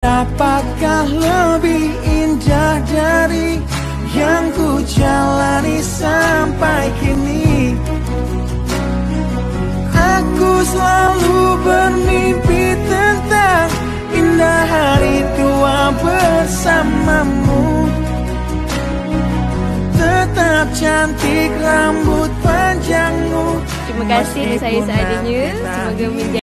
Dapatkah lebih indah dari yang ku jalani sampai kini? Aku selalu bermimpi tentang indah hari tua bersamamu. Tetap cantik rambut panjangmu. Terima kasih saya News. Semoga menjadi